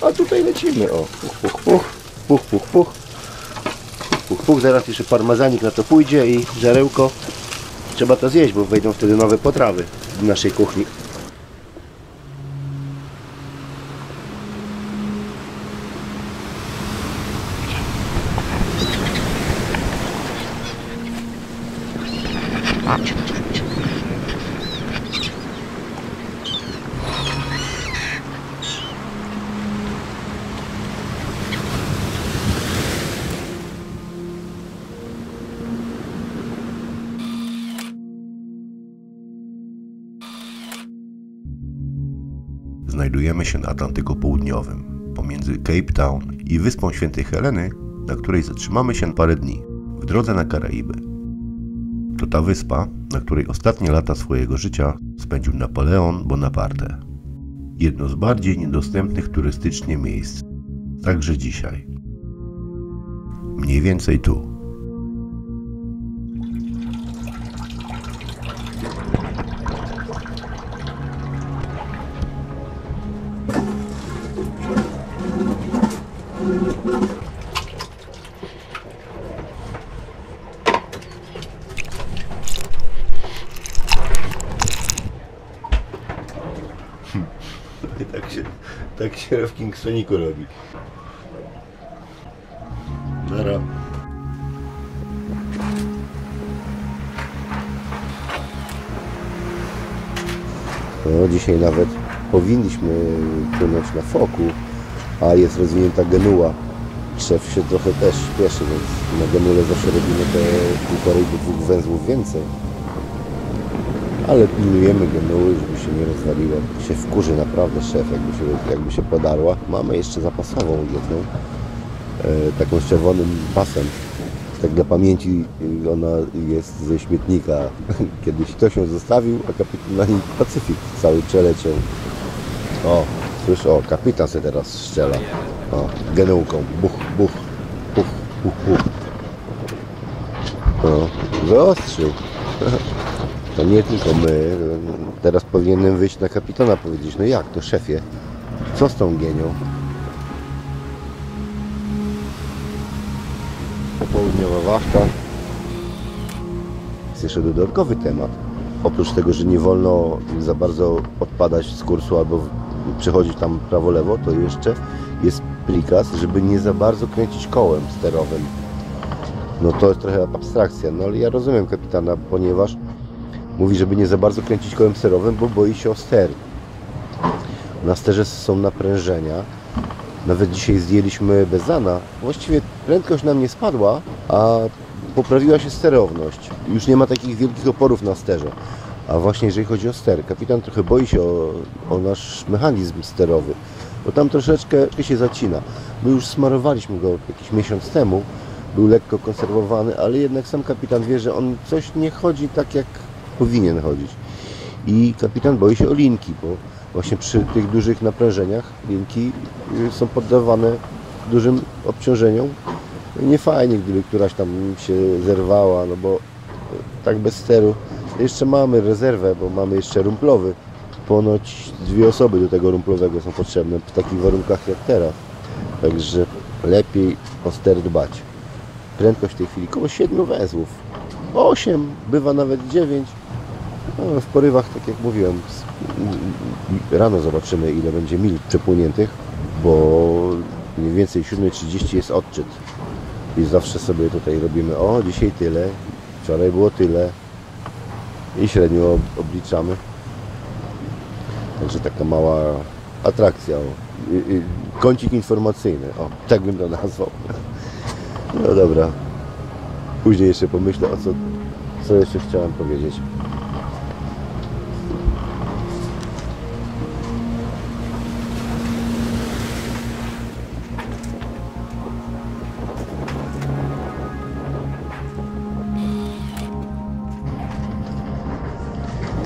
A tutaj lecimy, o. Puch, puch, puch, puch, puch, puch. Puch, puch. Zaraz jeszcze parmazanik na to pójdzie i żarełko. Trzeba to zjeść, bo wejdą wtedy nowe potrawy w naszej kuchni. Znajdujemy się na Atlantyku Południowym, pomiędzy Cape Town i Wyspą Świętej Heleny, na której zatrzymamy się parę dni, w drodze na Karaiby. To ta wyspa, na której ostatnie lata swojego życia spędził Napoleon Bonaparte. Jedno z bardziej niedostępnych turystycznie miejsc, także dzisiaj. Mniej więcej tu. Kingsoniku robi. Nara. No, dzisiaj nawet powinniśmy płynąć na foku, a jest rozwinięta genuła. Szef się trochę też śpieszy, więc na genule zawsze robimy te półtorej do dwóch węzłów więcej. Ale pilnujemy genuły, żeby się nie rozwaliła. Się wkurzy naprawdę szef, jakby się, jakby się podarła. Mamy jeszcze zapasową jedną, e, taką z czerwonym pasem. Tak dla pamięci y, ona jest ze śmietnika. Kiedyś ktoś ją zostawił, a kapitan na niej Pacyfik cały przeleciał. O, słysz, o, kapitan se teraz strzela. O, genułką. Buch, buch, buch, buch, buch. O, wyostrzył. To nie tylko my. Teraz powinienem wyjść na kapitana powiedzieć, no jak to szefie? Co z tą gienią? Popołudniowa ważka. Jest jeszcze dodatkowy temat. Oprócz tego, że nie wolno za bardzo odpadać z kursu albo przechodzić tam prawo-lewo, to jeszcze jest prikaz, żeby nie za bardzo kręcić kołem sterowym. No to jest trochę abstrakcja, no ale ja rozumiem kapitana, ponieważ Mówi, żeby nie za bardzo kręcić kołem sterowym, bo boi się o ster. Na sterze są naprężenia. Nawet dzisiaj zdjęliśmy bezana. Właściwie prędkość nam nie spadła, a poprawiła się sterowność. Już nie ma takich wielkich oporów na sterze. A właśnie jeżeli chodzi o ster, kapitan trochę boi się o, o nasz mechanizm sterowy, bo tam troszeczkę się zacina. My już smarowaliśmy go jakiś miesiąc temu, był lekko konserwowany, ale jednak sam kapitan wie, że on coś nie chodzi tak jak powinien chodzić. I kapitan boi się o linki, bo właśnie przy tych dużych naprężeniach linki y, są poddawane dużym obciążeniom. Nie fajnie, gdyby któraś tam się zerwała, no bo y, tak bez steru. Jeszcze mamy rezerwę, bo mamy jeszcze rumplowy. Ponoć dwie osoby do tego rumplowego są potrzebne w takich warunkach jak teraz. Także lepiej o ster dbać. Prędkość w tej chwili około 7 węzłów. 8, bywa nawet 9. No, w porywach, tak jak mówiłem, rano zobaczymy ile będzie mil przepłyniętych, bo mniej więcej 7.30 jest odczyt. I zawsze sobie tutaj robimy, o dzisiaj tyle, wczoraj było tyle i średnio ob- obliczamy. Także taka mała atrakcja, o. Y- y, kącik informacyjny, o, tak bym to nazwał. No dobra, później jeszcze pomyślę o co, co jeszcze chciałem powiedzieć.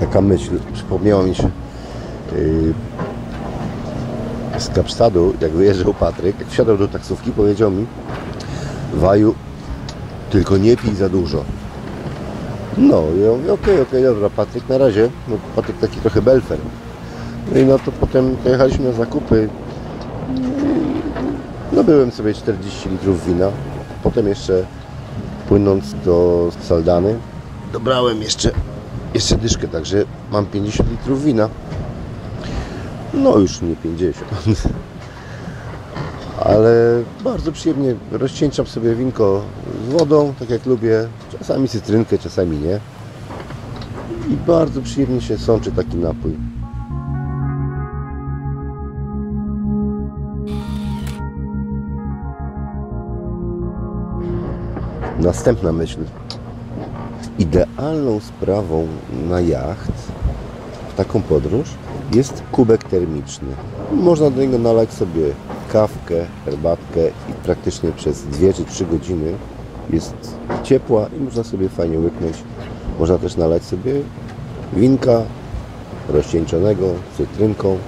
Taka myśl przypomniała mi się yy, z Kapsztadu, jak wyjeżdżał Patryk, jak wsiadał do taksówki, powiedział mi Waju, tylko nie pij za dużo. No, ja mówię, okej, okej, dobra, Patryk, na razie. No, Patryk taki trochę belfer. No i no to potem pojechaliśmy na zakupy. No byłem sobie 40 litrów wina. Potem jeszcze płynąc do Saldany dobrałem jeszcze, jeszcze dyszkę, także mam 50 litrów wina. No już nie 50. Ale bardzo przyjemnie rozcieńczam sobie winko z wodą, tak jak lubię. Czasami cytrynkę, czasami nie. I bardzo przyjemnie się sączy taki napój. Następna myśl. Idealną sprawą na jacht w taką podróż jest kubek termiczny. Można do niego nalać sobie kawkę, herbatkę i praktycznie przez 2 czy 3 godziny jest ciepła i można sobie fajnie łyknąć. Można też nalać sobie winka rozcieńczonego cytrynką.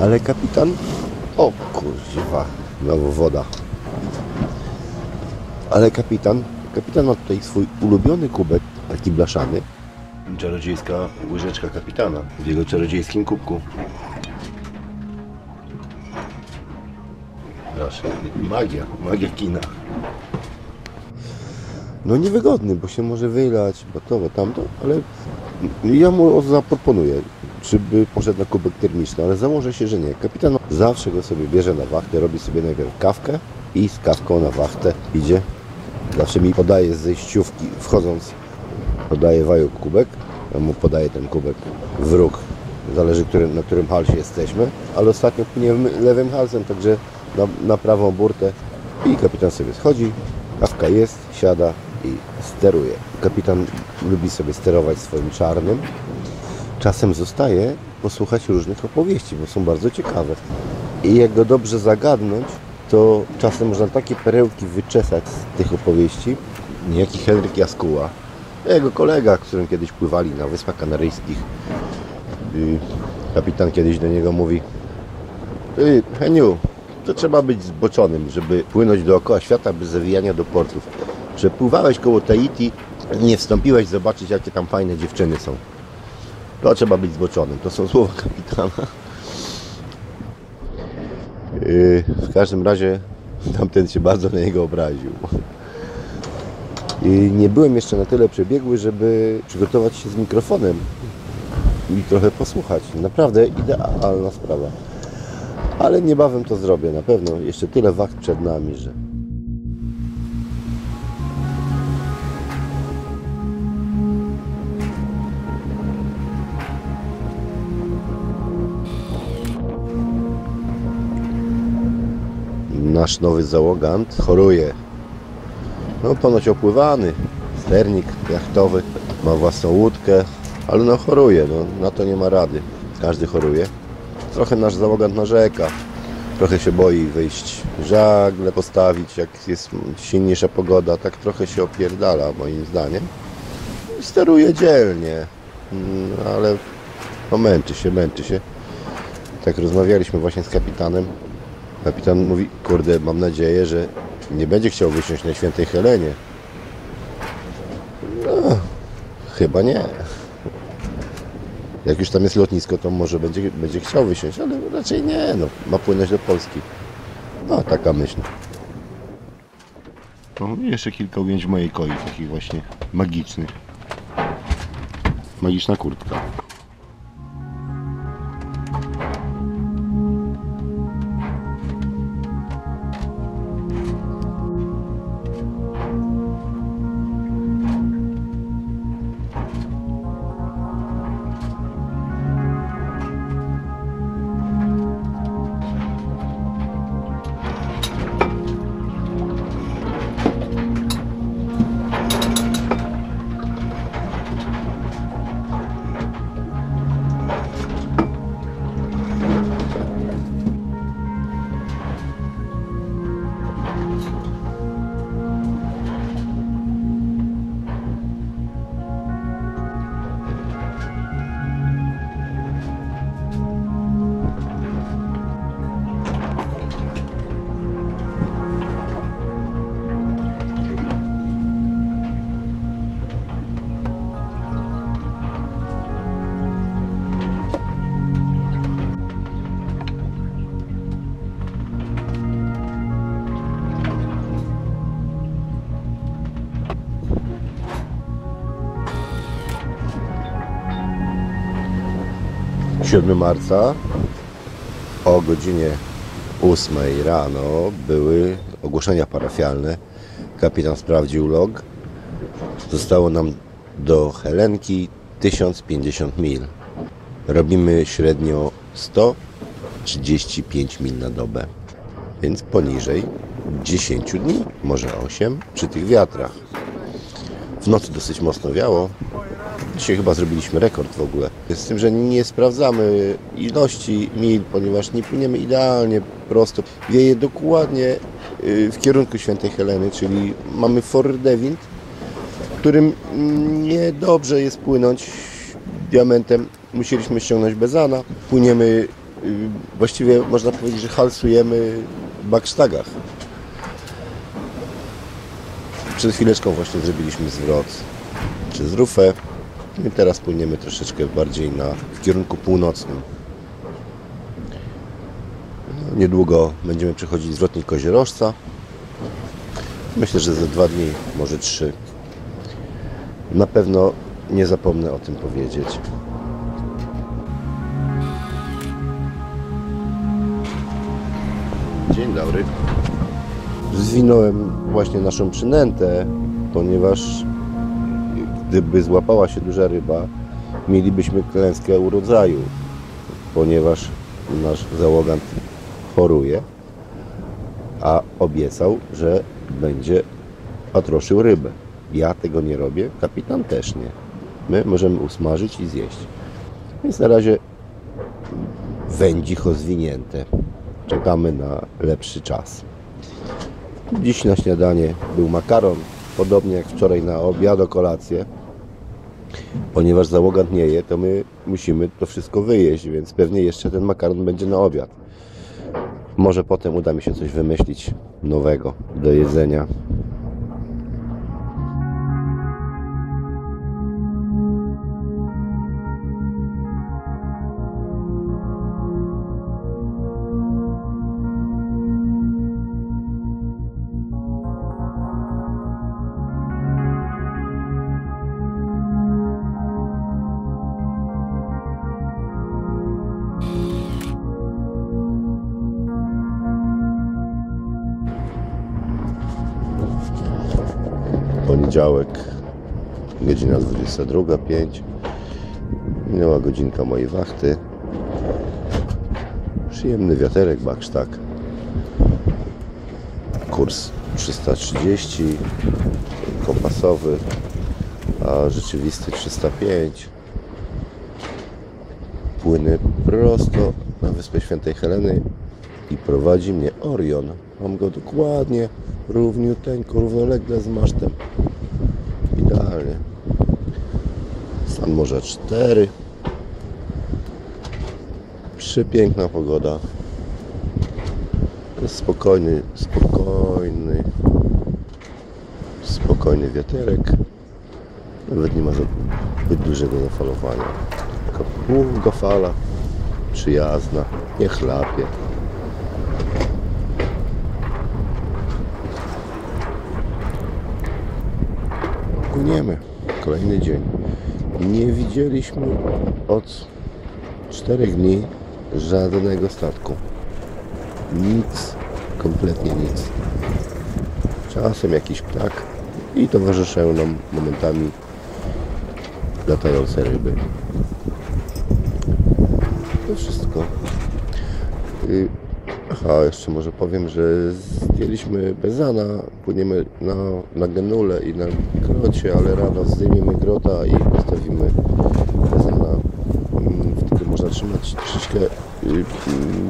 Ale kapitan... O kurwa, znowu woda. Ale kapitan, kapitan ma tutaj swój ulubiony kubek, taki blaszany. Czarodziejska łyżeczka kapitana w jego czarodziejskim kubku. Proszę, magia, magia kina. No niewygodny, bo się może wylać, bo to, bo tamto, ale ja mu zaproponuję, żeby poszedł na kubek termiczny, ale założę się, że nie. Kapitan zawsze go sobie bierze na wachtę, robi sobie najpierw kawkę i z kawką na wachtę idzie. Zawsze mi podaje z zejściówki, wchodząc, podaje waju kubek, ja mu podaję ten kubek w róg, zależy na którym halsie jesteśmy, ale ostatnio płyniemy lewym halsem, także na, na prawą burtę i kapitan sobie schodzi, kawka jest, siada i steruje. Kapitan lubi sobie sterować swoim czarnym. Czasem zostaje posłuchać różnych opowieści, bo są bardzo ciekawe. I jak go dobrze zagadnąć, to czasem można takie perełki wyczesać z tych opowieści. Niejaki Henryk Jaskuła, jego kolega, którym kiedyś pływali na Wyspach Kanaryjskich. Kapitan kiedyś do niego mówi Ty, Heniu, to trzeba być zboczonym, żeby płynąć dookoła świata bez zawijania do portów. Przepływałeś koło Tahiti, nie wstąpiłeś zobaczyć, jakie tam fajne dziewczyny są. To trzeba być zboczonym. To są słowa kapitana. Yy, w każdym razie tamten się bardzo na niego obraził. I nie byłem jeszcze na tyle przebiegły, żeby przygotować się z mikrofonem i trochę posłuchać. Naprawdę idealna sprawa. Ale niebawem to zrobię, na pewno. Jeszcze tyle wacht przed nami, że. Nasz nowy załogant choruje. No ponoć opływany, sternik jachtowy, ma własną łódkę, ale no choruje, no na to nie ma rady. Każdy choruje. Trochę nasz załogant narzeka. Trochę się boi wyjść żagle postawić, jak jest silniejsza pogoda. Tak trochę się opierdala moim zdaniem. Steruje dzielnie, mm, ale no męczy się, męczy się. Tak rozmawialiśmy właśnie z kapitanem. Kapitan mówi, kurde, mam nadzieję, że nie będzie chciał wysiąść na Świętej Helenie. No, chyba nie. Jak już tam jest lotnisko, to może będzie, będzie chciał wysiąść, ale raczej nie, no, ma płynąć do Polski. No, taka myśl. No, jeszcze kilka ujęć mojej koi, takich właśnie magicznych. Magiczna kurtka. 7 marca o godzinie 8 rano były ogłoszenia parafialne. Kapitan sprawdził log. Zostało nam do Helenki 1050 mil. Robimy średnio 135 mil na dobę. Więc poniżej 10 dni, może 8 przy tych wiatrach. W nocy dosyć mocno wiało. Dzisiaj chyba zrobiliśmy rekord w ogóle. Z tym, że nie sprawdzamy ilości mil, ponieważ nie płyniemy idealnie prosto. Wieje dokładnie y, w kierunku Świętej Heleny, czyli mamy Fordewind, którym niedobrze jest płynąć diamentem. Musieliśmy ściągnąć bezana. Płyniemy, y, właściwie można powiedzieć, że halsujemy w backstagach. Przed chwileczką właśnie zrobiliśmy zwrot przez rufę. I teraz płyniemy troszeczkę bardziej na, w kierunku północnym. No, niedługo będziemy przechodzić zwrotnik Koziorożca. Myślę, że za dwa dni, może trzy. Na pewno nie zapomnę o tym powiedzieć. Dzień dobry. Zwinąłem właśnie naszą przynętę, ponieważ gdyby złapała się duża ryba, mielibyśmy klęskę urodzaju, ponieważ nasz załogant choruje, a obiecał, że będzie patroszył rybę. Ja tego nie robię, kapitan też nie. My możemy usmażyć i zjeść. Więc na razie wędzicho zwinięte. Czekamy na lepszy czas. Dziś na śniadanie był makaron, podobnie jak wczoraj na obiad, o kolację. Ponieważ załogant nie je, to my musimy to wszystko wyjeść, więc pewnie jeszcze ten makaron będzie na obiad. Może potem uda mi się coś wymyślić nowego do jedzenia. Poniedziałek, godzina 22.05. Minęła godzinka mojej wachty. Przyjemny wiaterek, baksztak. Kurs 330, kompasowy, a rzeczywisty 305. Płynę prosto na Wyspę Świętej Heleny i prowadzi mnie Orion. Mam go dokładnie równiuteńko, równolegle z masztem. Idealnie. Stan Morza 4. Przepiękna pogoda. Spokojny, spokojny, spokojny wiaterek. Nawet nie ma zbyt dużego zafalowania. Taka długa fala, przyjazna, nie chlapie. Płyniemy. Kolejny dzień. Nie widzieliśmy od czterech dni żadnego statku. Nic, kompletnie nic. Czasem jakiś ptak i towarzyszą nam momentami latające ryby. To wszystko. Aha, jeszcze może powiem, że zdjęliśmy bezana, płyniemy na, na genule i na grocie, ale rano zdejmiemy grota i postawimy bezana. Mm, Wtedy można trzymać troszeczkę y,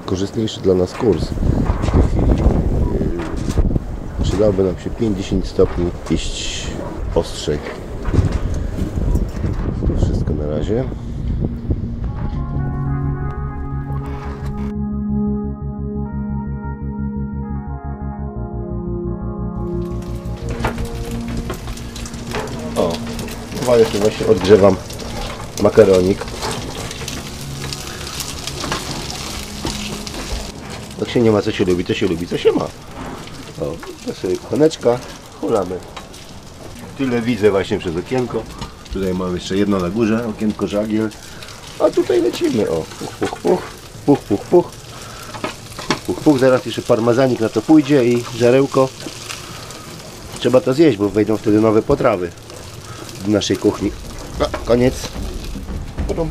korzystniejszy dla nas kurs. W tej chwili y, przydałby nam się 50 stopni iść ostrzej. To wszystko na razie. Chyba jeszcze właśnie odgrzewam makaronik. Jak się nie ma co się lubi, to się lubi co się ma. O, to sobie koneczka, hulamy. Tyle widzę właśnie przez okienko. Tutaj mam jeszcze jedno na górze, okienko żagiel. A tutaj lecimy, o. Puch, puch, puch. Puch, puch, puch. Puch, puch. Zaraz jeszcze parmazanik na to pójdzie i żarełko. Trzeba to zjeść, bo wejdą wtedy nowe potrawy naszej kuchni. No, koniec. Pudum.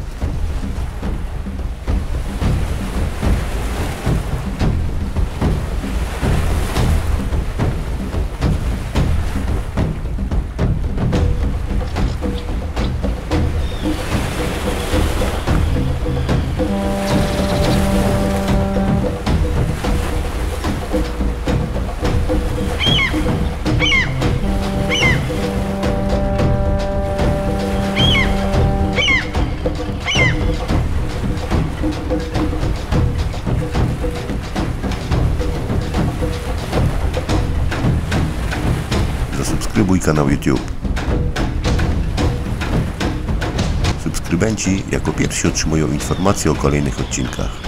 Zasubskrybuj kanał YouTube. Subskrybenci jako pierwsi otrzymują informacje o kolejnych odcinkach.